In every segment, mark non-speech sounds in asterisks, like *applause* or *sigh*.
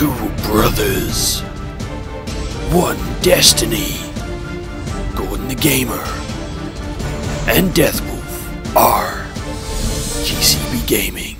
Two brothers. One destiny. Gordon the Gamer. And Deathwolf are GCB Gaming.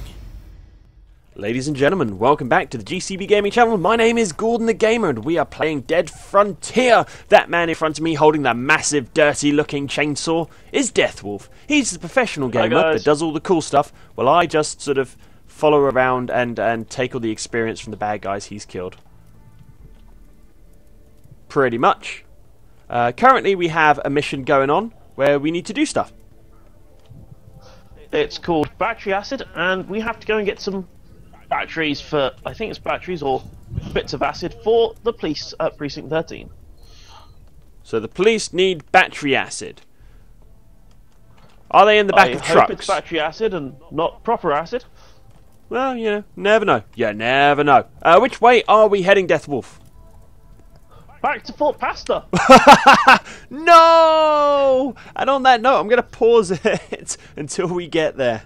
Ladies and gentlemen, welcome back to the GCB Gaming channel. My name is Gordon the Gamer and we are playing Dead Frontier. That man in front of me holding that massive, dirty looking chainsaw is Deathwolf. He's the professional gamer that does all the cool stuff, while I just sort of follow around and, and take all the experience from the bad guys he's killed. Pretty much. Uh, currently, we have a mission going on where we need to do stuff. It's called battery acid, and we have to go and get some batteries for I think it's batteries or bits of acid for the police at precinct 13. So the police need battery acid. Are they in the back I of hope trucks? it's battery acid and not proper acid. Well, you know, never know. Yeah, never know. Uh, which way are we heading, Death Wolf? Back to Fort Pastor. *laughs* No! And on that note, I'm going to pause *laughs* it until we get there.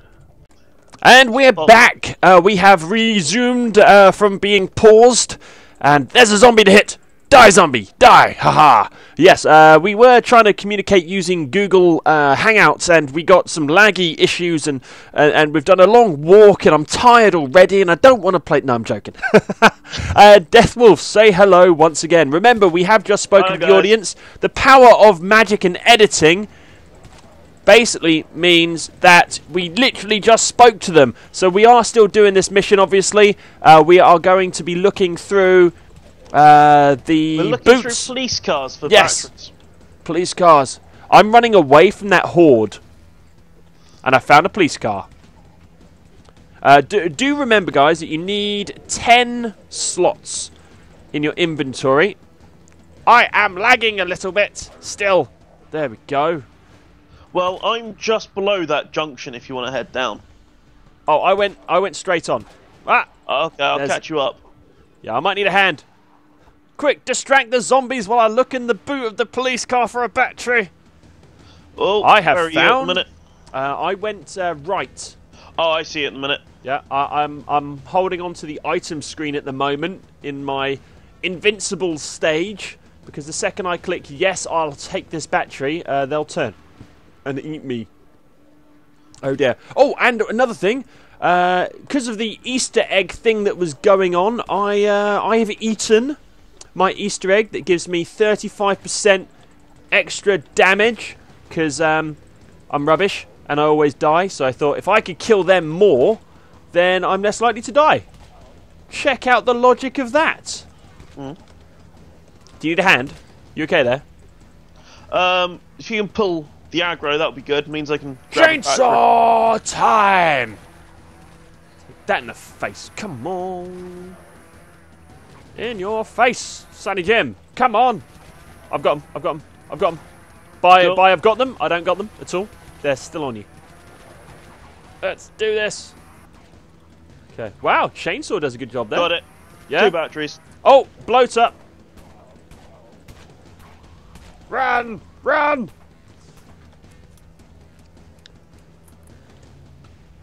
And we're back. Uh, we have resumed uh, from being paused. And there's a zombie to hit. Die, zombie! Die! Haha! Yes, uh, we were trying to communicate using Google uh, Hangouts, and we got some laggy issues, and uh, and we've done a long walk, and I'm tired already, and I don't want to play. No, I'm joking. *laughs* uh, Death Wolf, say hello once again. Remember, we have just spoken Hi, to the audience. The power of magic and editing basically means that we literally just spoke to them. So we are still doing this mission, obviously. Uh, we are going to be looking through uh, the We're looking boots, through police cars for Yes. batteries. police cars. I'm running away from that horde. And I found a police car. Uh, do, do remember, guys, that you need 10 slots in your inventory. I am lagging a little bit still. There we go. Well, I'm just below that junction if you want to head down. Oh, I went I went straight on. Ah, Okay, I'll There's- catch you up. yeah, I might need a hand. Quick, distract the zombies while I look in the boot of the police car for a battery. Oh, I have where are you at found- the minute? Uh, I went uh, right. Oh, I see it in a minute. Yeah, I, I'm I'm holding onto the item screen at the moment in my invincible stage because the second I click yes, I'll take this battery, uh, they'll turn and eat me. Oh dear. Oh, and another thing, because of the Easter egg thing that was going on, I uh, I have eaten my Easter egg that gives me 35% extra damage because um, I'm rubbish and I always die. So I thought if I could kill them more, then I'm less likely to die. Check out the logic of that. Mm. Do you need a hand? You okay there? Um, if you can pull the aggro, that would be good. Means I can. Chainsaw time! Take that in the face. Come on. In your face, Sonny Jim. Come on. I've got them. I've got them. I've got them. By, Cool. by I've got them, I don't got them at all. They're still on you. Let's do this. Okay. Wow, chainsaw does a good job there. Got it. Yeah. Two batteries. Oh, bloat up. Run! Run!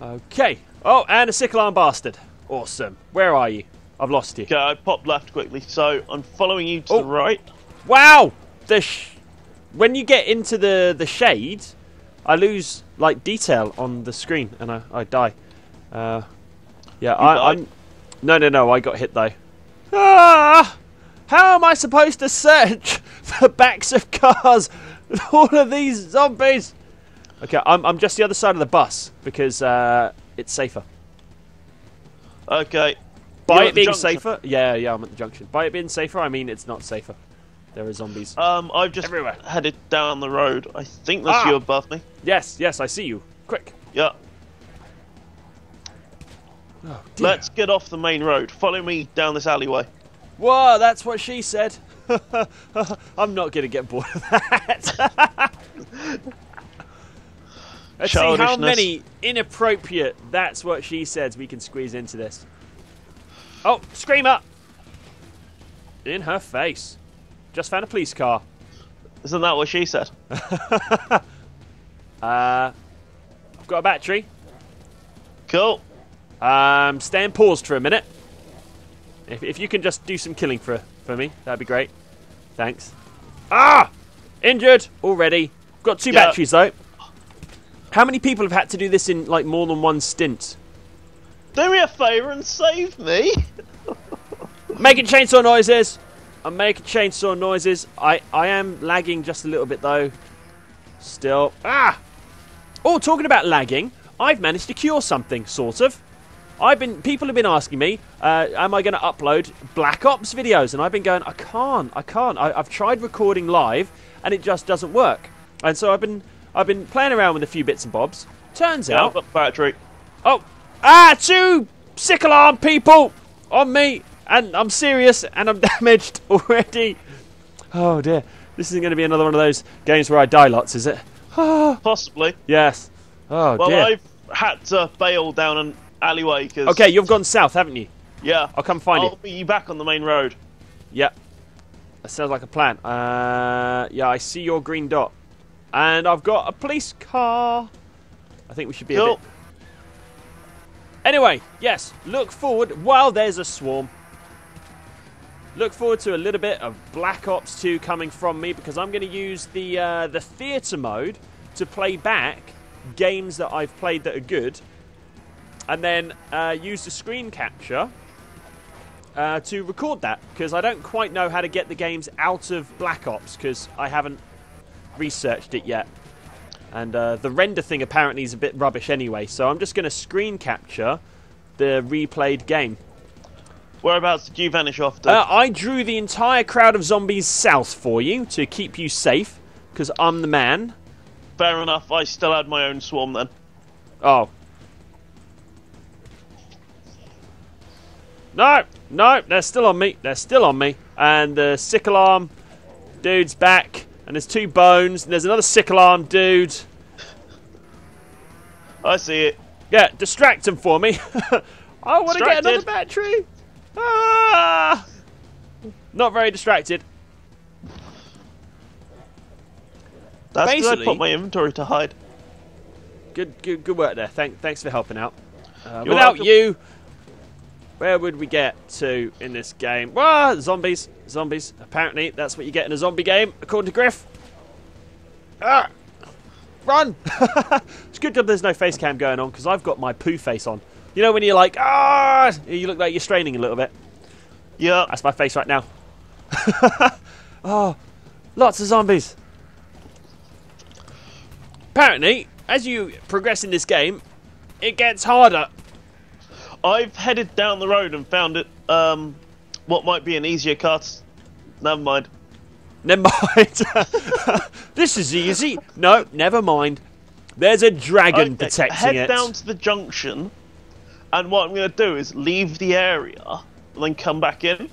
Okay. Oh, and a sickle arm bastard. Awesome. Where are you? I've lost you. Okay, I popped left quickly, so I'm following you to Oh. the right. Wow! The sh- when you get into the the shade, I lose like detail on the screen and I, I die. Uh, yeah, I. I'm. No, no, no. I got hit though. Ah! How am I supposed to search *laughs* for backs of cars? with *laughs* All of these zombies. Okay, I'm I'm just the other side of the bus because uh, it's safer. Okay. By it being safer, yeah, yeah, I'm at the junction. By it being safer, I mean it's not safer. There are zombies. Um, I've just Everywhere. headed down the road. I think that's Ah. you above me. yes, yes, I see you. Quick. Yeah. Oh. Let's get off the main road. Follow me down this alleyway. Whoa, that's what she said. *laughs* I'm not going to get bored of that. *laughs* Let's see how many inappropriate that's what she said we can squeeze into this. Oh, screamer! In her face. Just found a police car. Isn't that what she said? *laughs* Uh, I've got a battery. Cool. Um, stand paused for a minute. If, if you can just do some killing for for me, that'd be great. Thanks. Ah! Injured already. Got two Yeah. batteries though. How many people have had to do this in like more than one stint? Do me a favour and save me. Making chainsaw noises. I'm making chainsaw noises. I I am lagging just a little bit though. Still. Ah. Oh, talking about lagging, I've managed to cure something, sort of. I've been people have been asking me, uh, am I going to upload Black Ops videos? And I've been going, I can't, I can't. I, I've tried recording live, and it just doesn't work. And so I've been I've been playing around with a few bits and bobs. Turns Yeah, out, battery. oh, ah, two sickle arm people on me, and I'm serious, and I'm *laughs* damaged already. Oh dear, this isn't going to be another one of those games where I die lots, is it? *sighs* Possibly. Yes. Oh Well, dear. I've had to bail down an alleyway because. Okay, you've gone south, haven't you? Yeah. I'll come find you. I'll you. meet you back on the main road. Yeah. That sounds like a plan. Uh, yeah, I see your green dot. And I've got a police car. I think we should be a bit. Anyway, yes, look forward while there's a swarm. Look forward to a little bit of Black Ops 2 coming from me because I'm going to use the uh, the theatre mode to play back games that I've played that are good, and then uh, use the screen capture uh, to record that because I don't quite know how to get the games out of Black Ops because I haven't researched it yet. And uh, the render thing apparently is a bit rubbish anyway, so I'm just going to screen capture the replayed game. Whereabouts did you vanish off to? Uh, I drew the entire crowd of zombies south for you to keep you safe because I'm the man. Fair enough. I still had my own swarm then. Oh. No, no, they're still on me. They're still on me. And the sickle arm dude's back. And there's two bones. And there's another sickle arm dude. I see it. Yeah, distract him for me. *laughs* I want to get another battery. Ah! Not very distracted. That's because I put my inventory to hide. Good, good, good work there. Thank, thanks for helping out. Uh, without welcome. you, where would we get to in this game? Ah, zombies, zombies. Apparently, that's what you get in a zombie game, according to Griff. Ah, run! *laughs* it's good job there's no face cam going on because I've got my poo face on. You know when you're like, ah, you look like you're straining a little bit. Yeah. That's my face right now. oh, *laughs* lots of zombies. Apparently, as you progress in this game, it gets harder. I've headed down the road and found it. Um, what might be an easier cut. Never mind. Never mind. *laughs* this is easy. No, never mind. There's a dragon Okay, protecting head it. down to the junction, and what I'm going to do is leave the area, and then come back in.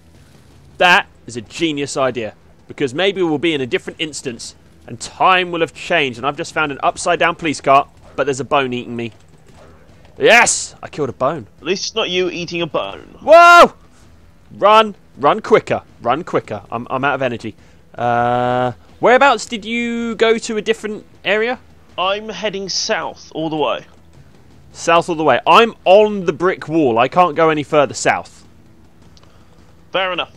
That is a genius idea because maybe we'll be in a different instance and time will have changed. And I've just found an upside down police car, but there's a bone eating me. Yes, I killed a bone. At least it's not you eating a bone. Whoa! Run, run quicker, run quicker. I'm, I'm out of energy. Uh, whereabouts did you go to a different area? I'm heading south all the way. South all the way. I'm on the brick wall. I can't go any further south. Fair enough.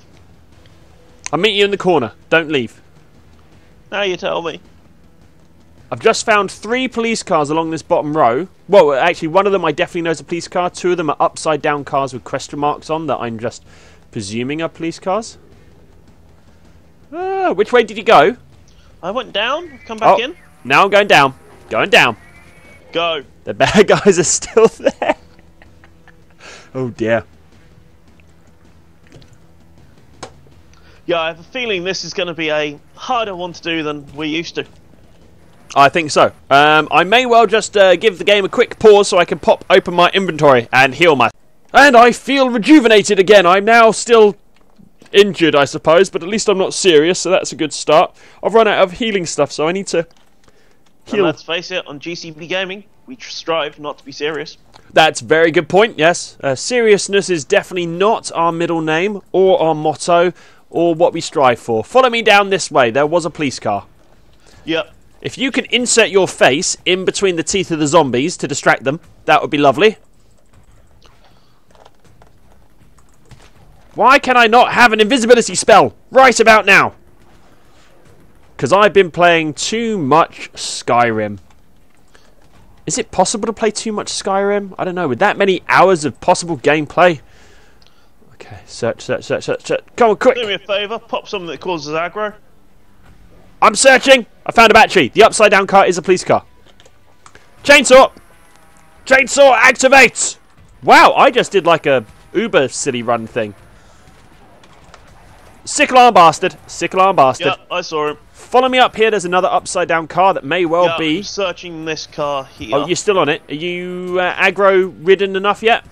I'll meet you in the corner. Don't leave. Now you tell me. I've just found three police cars along this bottom row. Well, actually, one of them I definitely know is a police car. Two of them are upside down cars with question marks on that I'm just presuming are police cars. Ah, which way did you go? I went down, come back Oh. in, Now I'm going down. Going down. go. The bad *laughs* guys are still there. oh dear. Yeah, I have a feeling this is going to be a harder one to do than we're used to. I think so. Um, I may well just uh, give the game a quick pause so I can pop open my inventory and heal my. And I feel rejuvenated again. I'm now still injured, I suppose, but at least I'm not serious, so that's a good start. I've run out of healing stuff, so I need to And heal. let's face it, on GCB Gaming, we strive not to be serious. That's a very good point, yes. Uh, seriousness is definitely not our middle name, or our motto, or what we strive for. Follow me down this way. There was a police car. Yep. If you can insert your face in between the teeth of the zombies to distract them, that would be lovely. Why can I not have an invisibility spell right about now? Because I've been playing too much Skyrim. Is it possible to play too much Skyrim? I don't know. With that many hours of possible gameplay. Okay, search, search, search, search, search. Come on, quick! Do me a favour, pop something that causes aggro. I'm searching. I found a battery. The upside down car is a police car. Chainsaw. Chainsaw activates. Wow, I just did like a Uber city run thing. Sickle arm bastard. Sickle arm bastard. Yeah, I saw him. Follow me up here. There's another upside down car that may well yeah, be. I'm searching this car here. Oh, you're still on it. Are you uh, aggro ridden enough yet?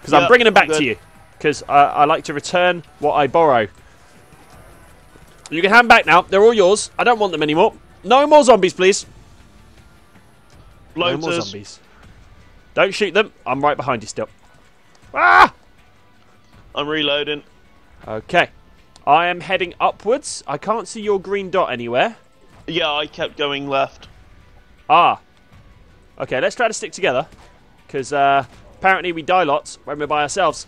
Because I'm bringing them back to you. Because uh, I like to return what I borrow. You can hand back now. They're all yours. I don't want them anymore. No more zombies, please. No more zombies. Don't shoot them. I'm right behind you still. Ah! I'm reloading. Okay. I am heading upwards. I can't see your green dot anywhere. Yeah, I kept going left. Ah. Okay, let's try to stick together. Because uh, apparently we die lots when we're by ourselves.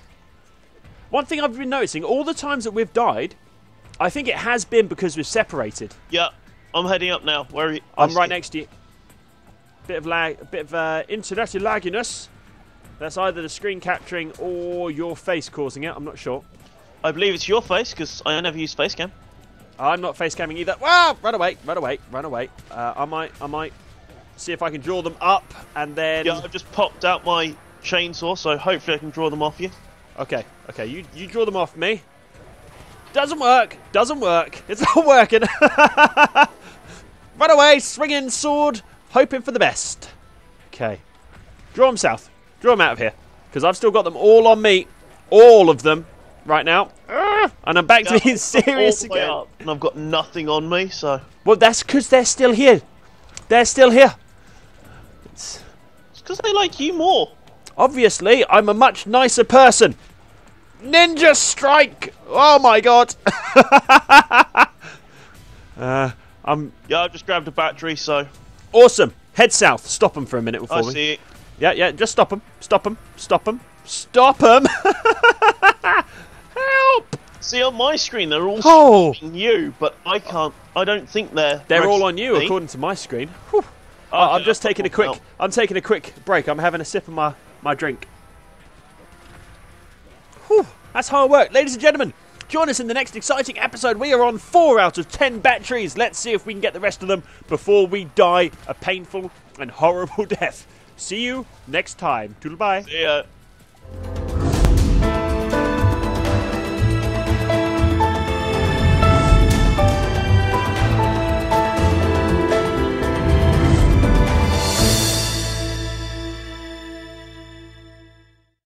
One thing I've been noticing, all the times that we've died, I think it has been because we've separated. Yeah, I'm heading up now. Where are you? I'm right next to you. Bit of lag, a bit of uh, internet lagginess. That's either the screen capturing or your face causing it. I'm not sure. I believe it's your face because I never use face cam. I'm not face camming either. Wow! Run away! Run away! Run away! Uh, I might, I might see if I can draw them up and then. Yeah, I've just popped out my chainsaw, so hopefully I can draw them off you. Okay, okay, you you draw them off me. Doesn't work. Doesn't work. *laughs* It's not working. *laughs* Run away, swinging sword, hoping for the best. Okay, draw them south. Draw them out of here, because I've still got them all on me, all of them, right now. And I'm back to being serious All the way again. and I've got nothing on me, so Well, that's because they're still here. They're still here. It's, it's because they like you more. obviously, I'm a much nicer person. Ninja strike! Oh my god! *laughs* uh, I'm Yeah, I've just grabbed a battery, so awesome. Head south. Stop them for a minute I before me. see it. Yeah, yeah. Just stop them. Stop them. Stop them. Stop them. *laughs* See on my screen, they're all Oh, you, but I can't. I don't think they're. they're all on you according to my screen. Oh, Whew. I- I'm just taking a quick. out. I'm taking a quick break. I'm having a sip of my my drink. Whew, that's hard work, ladies and gentlemen. Join us in the next exciting episode. We are on four out of ten batteries. Let's see if we can get the rest of them before we die a painful and horrible *laughs* death. See you next time. Toodle bye. See ya.